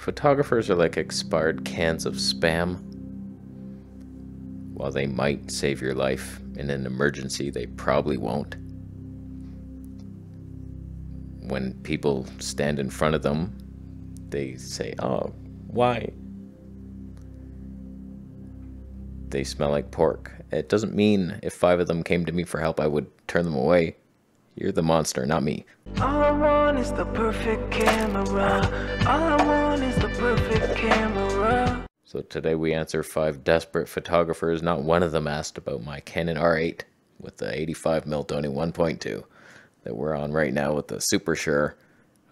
Photographers are like expired cans of spam. While they might save your life in an emergency, they probably won't. When people stand in front of them, they say, Oh, why? They smell like pork. It doesn't mean if five of them came to me for help, I would turn them away. You're the monster, not me. Uh-huh. Want is the perfect camera. All I want is the perfect camera. So today we answer five desperate photographers. Not one of them asked about my Canon R8 with the 85mm Tony 1.2 that we're on right now with the Super Sure.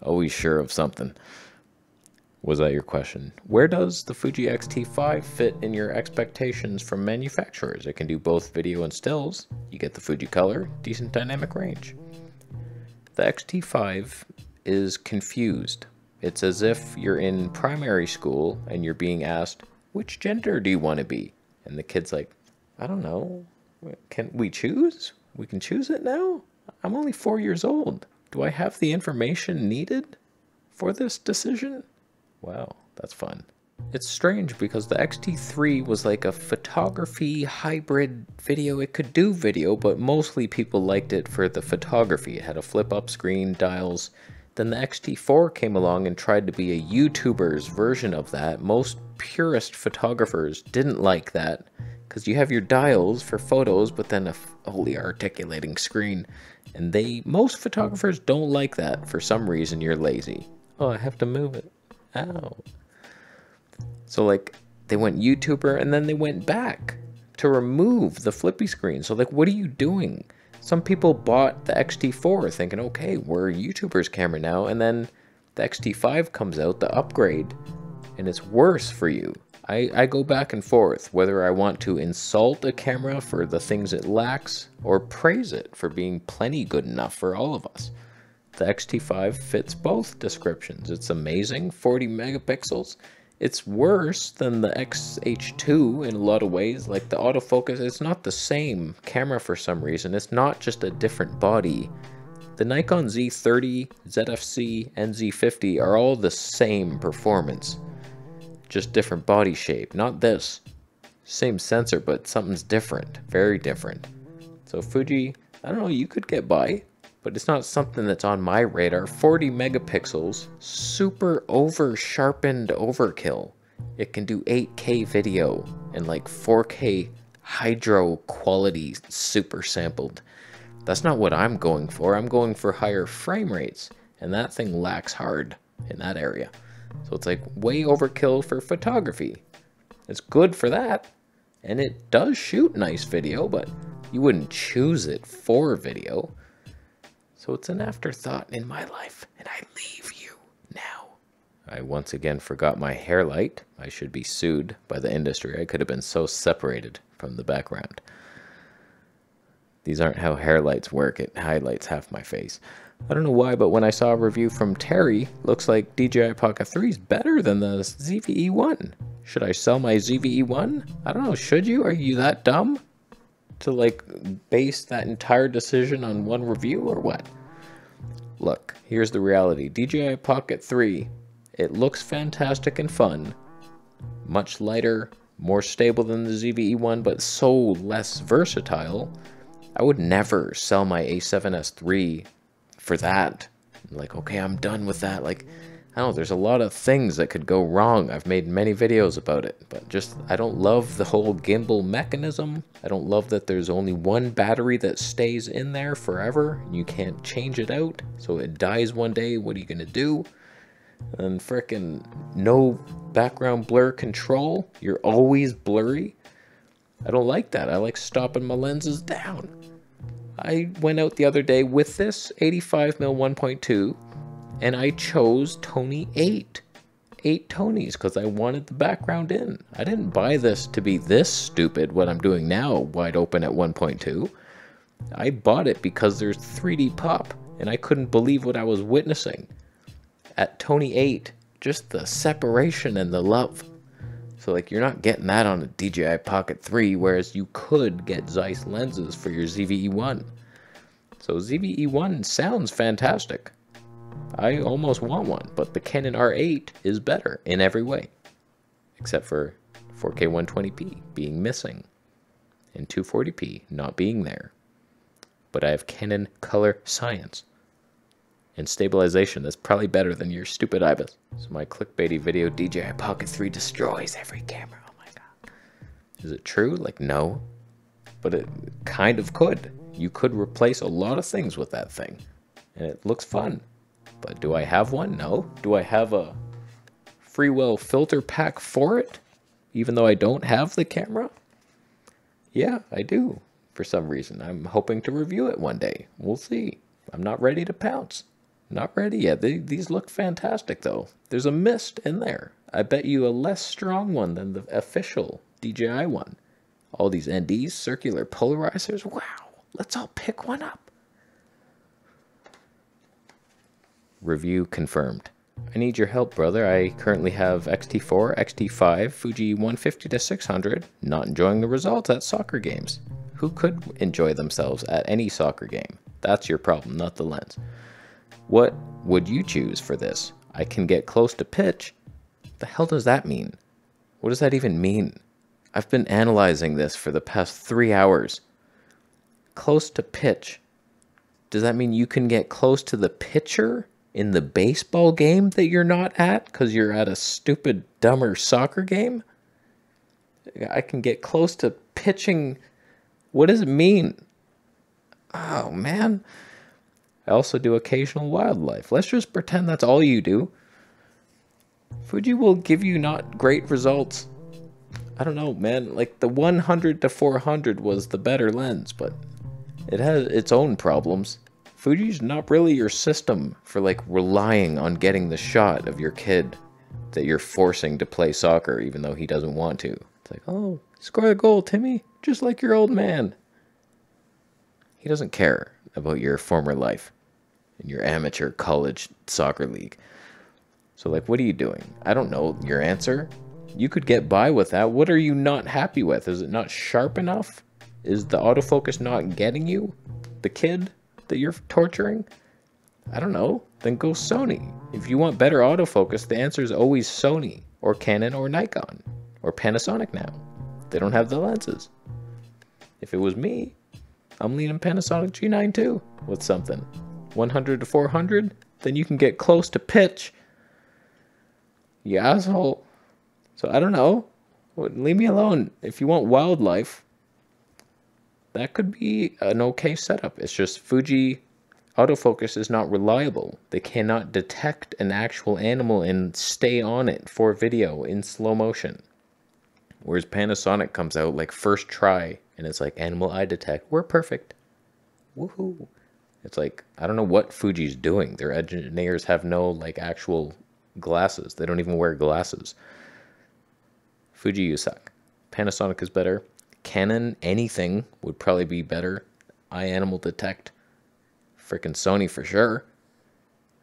Always sure of something. Was that your question? Where does the Fuji X-T5 fit in your expectations from manufacturers? It can do both video and stills. You get the Fuji color, decent dynamic range. The X-T5 is confused. It's as if you're in primary school and you're being asked, which gender do you want to be? And the kid's like, I don't know. Can we choose? We can choose it now? I'm only four years old. Do I have the information needed for this decision? Wow, that's fun. It's strange because the X-T3 was like a photography hybrid video. It could do video, but mostly people liked it for the photography. It had a flip up screen, dials. Then the X-T4 came along and tried to be a YouTuber's version of that. Most purist photographers didn't like that because you have your dials for photos, but then a fully articulating screen. And they, most photographers don't like that. For some reason, you're lazy. Oh, I have to move it. Ow. So like they went YouTuber and then they went back to remove the flippy screen. So like what are you doing? Some people bought the X-T4 thinking, okay, we're YouTuber's camera now, and then the X-T5 comes out, the upgrade, and it's worse for you. I, I go back and forth whether I want to insult a camera for the things it lacks or praise it for being plenty good enough for all of us. The X-T5 fits both descriptions. It's amazing, 40 megapixels. It's worse than the X-H2 in a lot of ways. Like the autofocus, it's not the same camera for some reason. It's not just a different body. The Nikon Z30, ZFC, and Z50 are all the same performance. Just different body shape. Not this. Same sensor, but something's different. Very different. So Fuji, I don't know, you could get by but it's not something that's on my radar. 40 megapixels, super over sharpened overkill. It can do 8K video and like 4K hydro quality super sampled. That's not what I'm going for. I'm going for higher frame rates, and that thing lacks hard in that area. So it's like way overkill for photography. It's good for that, and it does shoot nice video, but you wouldn't choose it for video. So it's an afterthought in my life, and I leave you now. I once again forgot my hair light. I should be sued by the industry. I could have been so separated from the background. These aren't how hair lights work. It highlights half my face. I don't know why, but when I saw a review from Terry, looks like DJI Pocket 3 is better than the ZVE1. Should I sell my ZVE1? I don't know, should you? Are you that dumb? To like base that entire decision on one review or what? Look, here's the reality. DJI Pocket 3, it looks fantastic and fun. Much lighter, more stable than the ZVE1, but so less versatile. I would never sell my A7S III for that. Like, okay, I'm done with that. Like, Know, there's a lot of things that could go wrong. I've made many videos about it, but just, I don't love the whole gimbal mechanism. I don't love that there's only one battery that stays in there forever. You can't change it out, so it dies one day. What are you gonna do? And frickin' no background blur control. You're always blurry. I don't like that. I like stopping my lenses down. I went out the other day with this 85mm 1.2 and I chose Tony 8. 8 Tonys because I wanted the background in. I didn't buy this to be this stupid, what I'm doing now, wide open at 1.2. I bought it because there's 3D pop, and I couldn't believe what I was witnessing. At Tony 8, just the separation and the love. So, like, you're not getting that on a DJI Pocket 3, whereas you could get Zeiss lenses for your ZVE1. So, ZVE1 sounds fantastic I almost want one, but the Canon R8 is better in every way, except for 4K 120p being missing and 240p not being there. But I have Canon Color Science and stabilization that's probably better than your stupid IBIS. So my clickbaity video DJI Pocket 3 destroys every camera. Oh my god. Is it true? Like no. But it kind of could. You could replace a lot of things with that thing. And it looks fun. But do I have one? No. Do I have a Freewell filter pack for it? Even though I don't have the camera? Yeah, I do. For some reason. I'm hoping to review it one day. We'll see. I'm not ready to pounce. Not ready yet. They, these look fantastic though. There's a mist in there. I bet you a less strong one than the official DJI one. All these NDs, circular polarizers. Wow. Let's all pick one up. Review confirmed. I need your help, brother. I currently have XT4, XT5, Fuji 150 to 600, not enjoying the results at soccer games. Who could enjoy themselves at any soccer game? That's your problem, not the lens. What would you choose for this? I can get close to pitch? The hell does that mean? What does that even mean? I've been analyzing this for the past three hours. Close to pitch. Does that mean you can get close to the pitcher in the baseball game that you're not at because you're at a stupid, dumber soccer game? I can get close to pitching. What does it mean? Oh, man. I also do occasional wildlife. Let's just pretend that's all you do. Fuji will give you not great results. I don't know, man. Like the 100 to 400 was the better lens, but it has its own problems. Fuji's not really your system for like relying on getting the shot of your kid that you're forcing to play soccer even though he doesn't want to. It's like, oh, score a goal, Timmy, just like your old man. He doesn't care about your former life in your amateur college soccer league. So, like, what are you doing? I don't know your answer. You could get by with that. What are you not happy with? Is it not sharp enough? Is the autofocus not getting you? The kid? That you're torturing? I don't know. Then go Sony. If you want better autofocus, the answer is always Sony or Canon or Nikon or Panasonic now. They don't have the lenses. If it was me, I'm leaning Panasonic G9 II with something. 100 to 400, then you can get close to pitch. You asshole. So I don't know. Leave me alone. If you want wildlife, that could be an okay setup. It's just Fuji autofocus is not reliable. They cannot detect an actual animal and stay on it for video in slow motion. Whereas Panasonic comes out like first try and it's like animal eye detect. We're perfect. Woohoo. It's like I don't know what Fuji's doing. Their engineers have no like actual glasses. They don't even wear glasses. Fuji you suck. Panasonic is better. Canon, anything would probably be better. iAnimal Detect, freaking Sony for sure.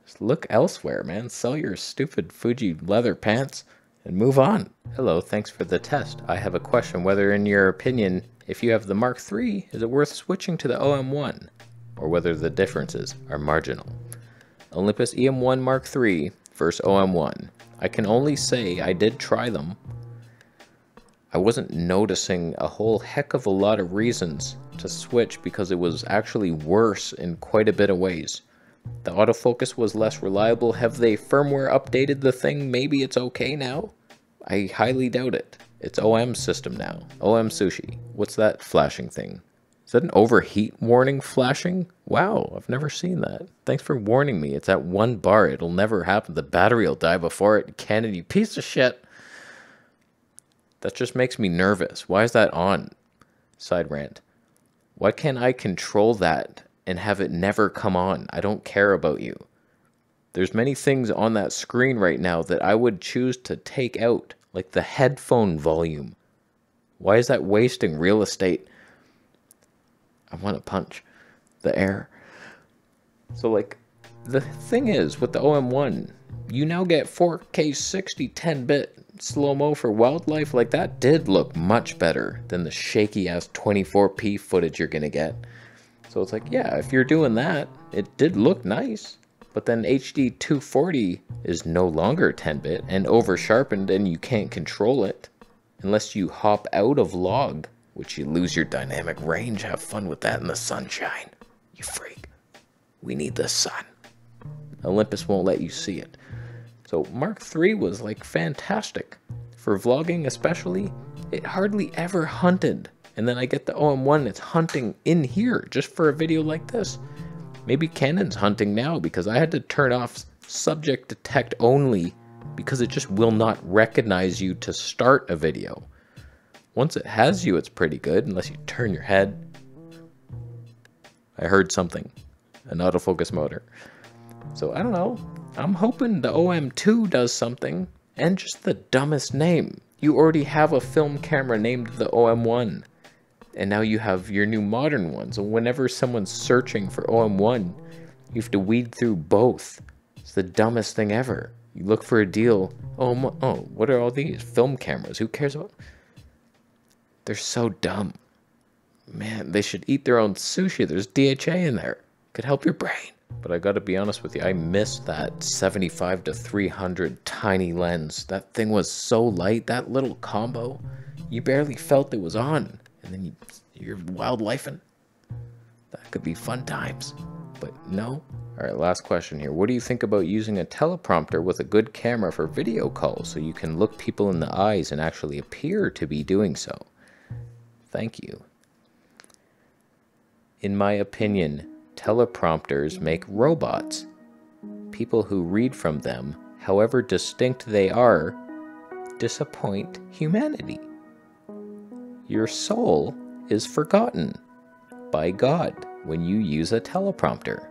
Just look elsewhere, man. Sell your stupid Fuji leather pants and move on. Hello, thanks for the test. I have a question whether, in your opinion, if you have the Mark III, is it worth switching to the OM1, or whether the differences are marginal. Olympus EM1 Mark III versus OM1. I can only say I did try them I wasn't noticing a whole heck of a lot of reasons to switch because it was actually worse in quite a bit of ways. The autofocus was less reliable. Have they firmware updated the thing? Maybe it's okay now? I highly doubt it. It's OM system now. OM Sushi. What's that flashing thing? Is that an overheat warning flashing? Wow, I've never seen that. Thanks for warning me. It's at one bar. It'll never happen. The battery will die before it can, you piece of shit. That just makes me nervous. Why is that on? Side rant. Why can't I control that and have it never come on? I don't care about you. There's many things on that screen right now that I would choose to take out, like the headphone volume. Why is that wasting real estate? I want to punch the air. So, like, the thing is with the OM1, you now get 4K 60 10 bit slow mo for wildlife, like that did look much better than the shaky ass 24p footage you're gonna get. So it's like, yeah, if you're doing that, it did look nice. But then HD 240 is no longer 10 bit and over sharpened, and you can't control it unless you hop out of log, which you lose your dynamic range. Have fun with that in the sunshine, you freak. We need the sun. Olympus won't let you see it. So Mark III was like fantastic. For vlogging especially, it hardly ever hunted. And then I get the OM1, it's hunting in here just for a video like this. Maybe Canon's hunting now because I had to turn off subject detect only because it just will not recognize you to start a video. Once it has you, it's pretty good unless you turn your head. I heard something, an autofocus motor. So I don't know. I'm hoping the OM2 does something and just the dumbest name. You already have a film camera named the OM1 and now you have your new modern ones. And whenever someone's searching for OM1, you have to weed through both. It's the dumbest thing ever. You look for a deal. Oh, oh, what are all these film cameras? Who cares about? They're so dumb. Man, they should eat their own sushi. There's DHA in there. Could help your brain. But I gotta be honest with you, I missed that 75 to 300 tiny lens. That thing was so light, that little combo, you barely felt it was on and then you, you're wildlifing. That could be fun times. But no. All right, last question here. What do you think about using a teleprompter with a good camera for video calls so you can look people in the eyes and actually appear to be doing so? Thank you. In my opinion, teleprompters make robots. People who read from them, however distinct they are, disappoint humanity your soul is forgotten by God when you use a teleprompter.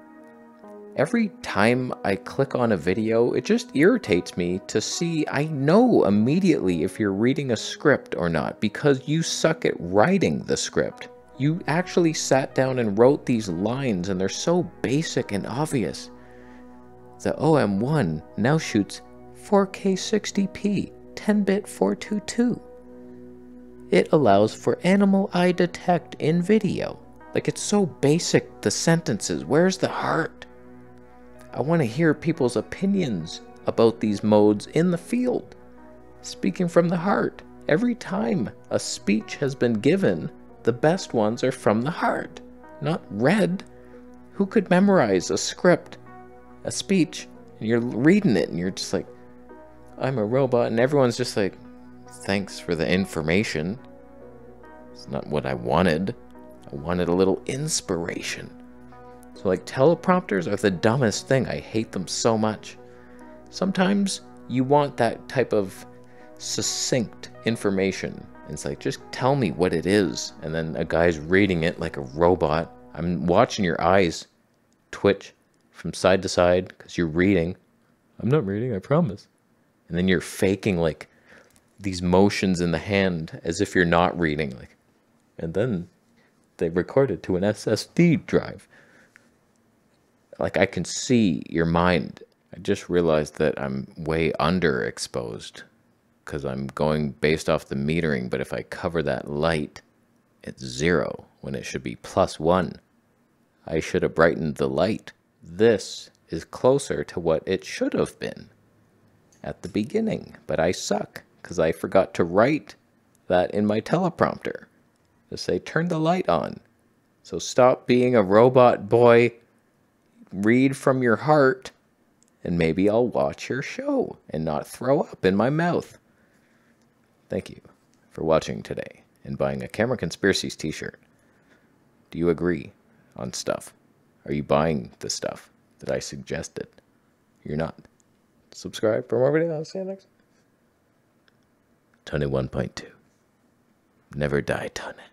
Every time I click on a video, it just irritates me to see I know immediately if you're reading a script or not because you suck at writing the script. You actually sat down and wrote these lines and they're so basic and obvious. The OM1 now shoots 4K 60p, 10-bit 422 it allows for animal eye detect in video. Like it's so basic, the sentences. Where's the heart? I want to hear people's opinions about these modes in the field. Speaking from the heart. Every time a speech has been given, the best ones are from the heart, not read. Who could memorize a script, a speech, and you're reading it and you're just like, I'm a robot, and everyone's just like, Thanks for the information. It's not what I wanted. I wanted a little inspiration. So, like, teleprompters are the dumbest thing. I hate them so much. Sometimes you want that type of succinct information. It's like, just tell me what it is. And then a guy's reading it like a robot. I'm watching your eyes twitch from side to side because you're reading. I'm not reading, I promise. And then you're faking like these motions in the hand as if you're not reading like and then they record it to an SSD drive like I can see your mind I just realized that I'm way underexposed because I'm going based off the metering but if I cover that light it's zero when it should be plus one I should have brightened the light this is closer to what it should have been at the beginning but I suck because I forgot to write that in my teleprompter to say turn the light on. So stop being a robot boy, read from your heart, and maybe I'll watch your show and not throw up in my mouth. Thank you for watching today and buying a Camera Conspiracies t-shirt. Do you agree on stuff? Are you buying the stuff that I suggested? You're not. Subscribe for more videos. I'll see you next. Tony 1.2. Never die, Tony.